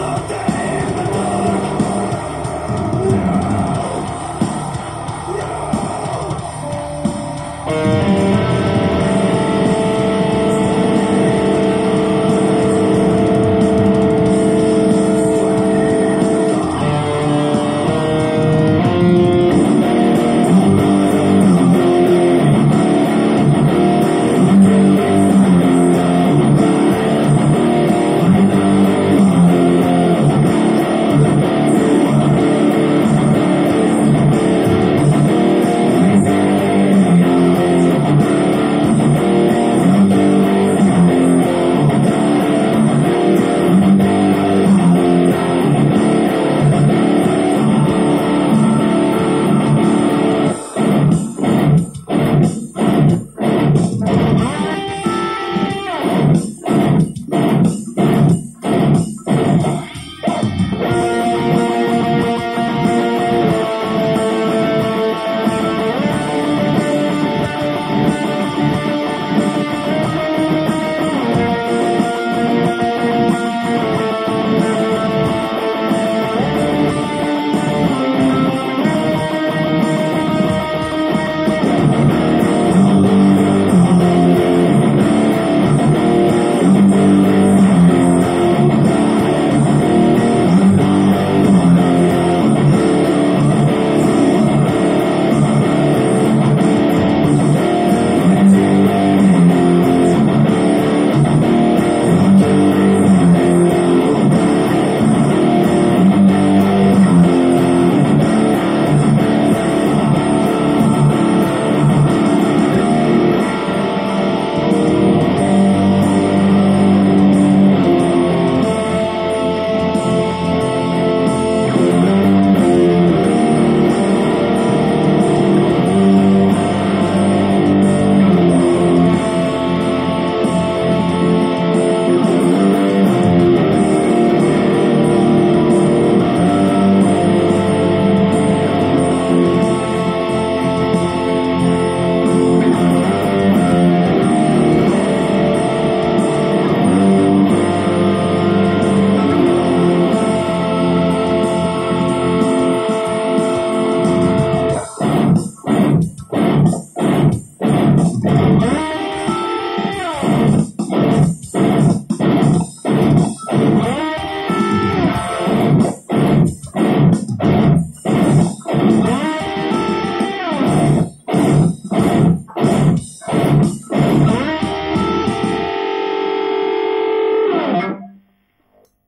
All.